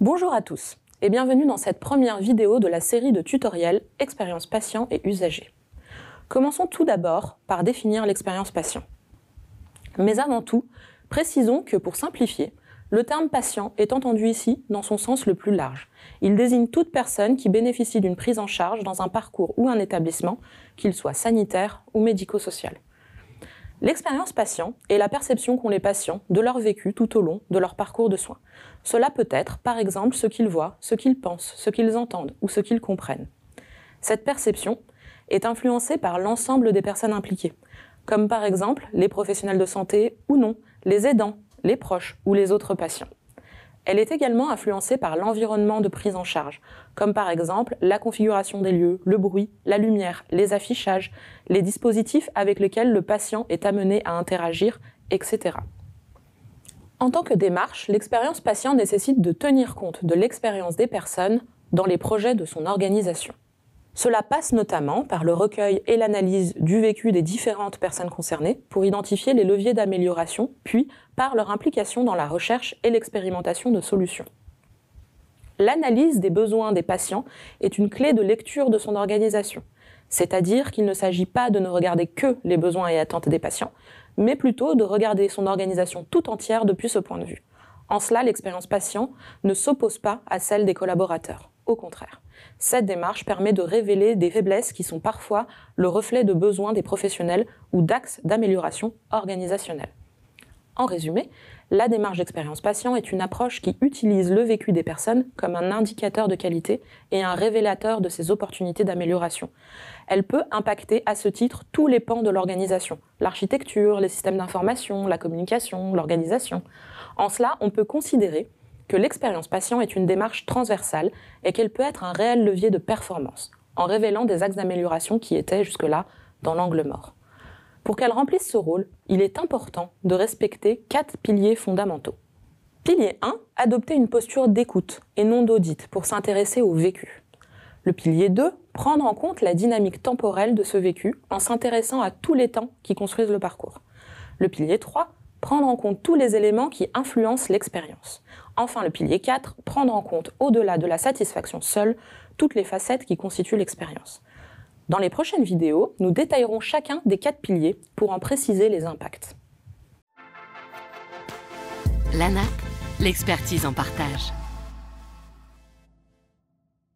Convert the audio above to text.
Bonjour à tous et bienvenue dans cette première vidéo de la série de tutoriels Expérience patient et usager. Commençons tout d'abord par définir l'expérience patient. Mais avant tout, précisons que pour simplifier, le terme patient est entendu ici dans son sens le plus large. Il désigne toute personne qui bénéficie d'une prise en charge dans un parcours ou un établissement, qu'il soit sanitaire ou médico-social. L'expérience patient est la perception qu'ont les patients de leur vécu tout au long de leur parcours de soins. Cela peut être, par exemple, ce qu'ils voient, ce qu'ils pensent, ce qu'ils entendent ou ce qu'ils comprennent. Cette perception est influencée par l'ensemble des personnes impliquées, comme par exemple les professionnels de santé ou non, les aidants, les proches ou les autres patients. Elle est également influencée par l'environnement de prise en charge, comme par exemple la configuration des lieux, le bruit, la lumière, les affichages, les dispositifs avec lesquels le patient est amené à interagir, etc. En tant que démarche, l'expérience patient nécessite de tenir compte de l'expérience des personnes dans les projets de son organisation. Cela passe notamment par le recueil et l'analyse du vécu des différentes personnes concernées pour identifier les leviers d'amélioration, puis par leur implication dans la recherche et l'expérimentation de solutions. L'analyse des besoins des patients est une clé de lecture de son organisation, c'est-à-dire qu'il ne s'agit pas de ne regarder que les besoins et attentes des patients, mais plutôt de regarder son organisation tout entière depuis ce point de vue. En cela, l'expérience patient ne s'oppose pas à celle des collaborateurs. Au contraire, cette démarche permet de révéler des faiblesses qui sont parfois le reflet de besoins des professionnels ou d'axes d'amélioration organisationnelle. En résumé, la démarche d'expérience patient est une approche qui utilise le vécu des personnes comme un indicateur de qualité et un révélateur de ses opportunités d'amélioration. Elle peut impacter à ce titre tous les pans de l'organisation, l'architecture, les systèmes d'information, la communication, l'organisation. En cela, on peut considérer que l'expérience patient est une démarche transversale et qu'elle peut être un réel levier de performance, en révélant des axes d'amélioration qui étaient jusque-là dans l'angle mort. Pour qu'elle remplisse ce rôle, il est important de respecter quatre piliers fondamentaux. Pilier 1, adopter une posture d'écoute et non d'audit pour s'intéresser au vécu. Le pilier 2, prendre en compte la dynamique temporelle de ce vécu en s'intéressant à tous les temps qui construisent le parcours. Le pilier 3, prendre en compte tous les éléments qui influencent l'expérience. Enfin, le pilier 4, prendre en compte, au-delà de la satisfaction seule, toutes les facettes qui constituent l'expérience. Dans les prochaines vidéos, nous détaillerons chacun des quatre piliers pour en préciser les impacts. L'ANAP, l'expertise en partage.